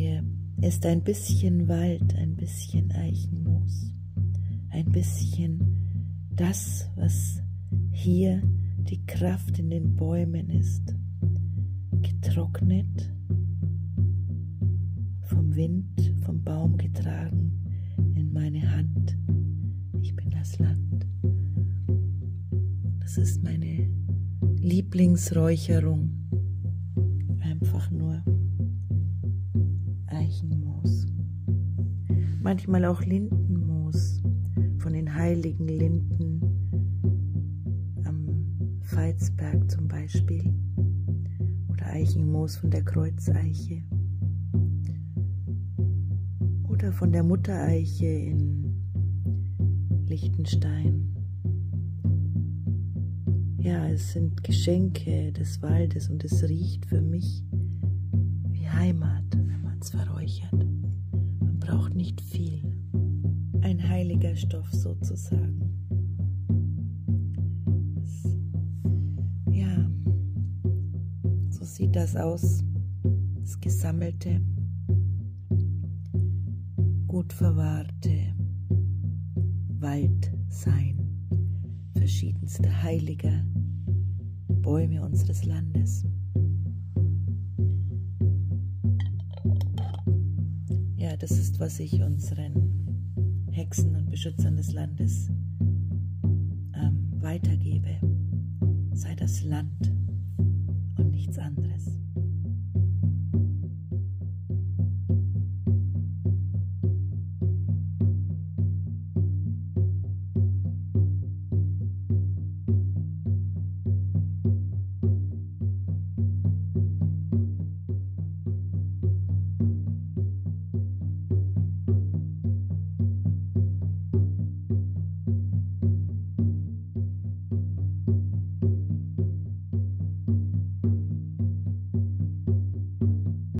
Hier ist ein bisschen Wald, ein bisschen Eichenmoos, ein bisschen das, was hier die Kraft in den Bäumen ist, getrocknet, vom Wind, vom Baum getragen in meine Hand. Ich bin das Land. Das ist meine Lieblingsräucherung. Manchmal auch Lindenmoos von den heiligen Linden am Veitsberg zum Beispiel. Oder Eichenmoos von der Kreuzeiche. Oder von der Muttereiche in Liechtenstein. Ja, es sind Geschenke des Waldes und es riecht für mich wie Heimat, wenn man es verräuchert. Man braucht nicht heiliger Stoff sozusagen. ja, so sieht das aus, das Gesammelte, gut verwahrte Waldsein verschiedenster heiliger Bäume unseres Landes. Ja, das ist, was ich unseren Hexen und Beschützern des Landes ähm, weitergebe. Sei das Land und nichts anderes.